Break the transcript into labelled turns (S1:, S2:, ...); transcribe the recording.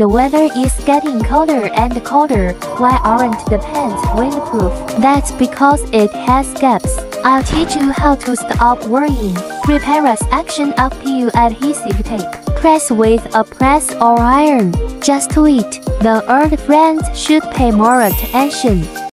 S1: The weather is getting colder and colder. Why aren't the pants windproof? That's because it has gaps. I'll teach you how to stop worrying. Prepare a section of PU adhesive tape. Press with a press or iron. Just wait. it. The earth friends should pay more attention.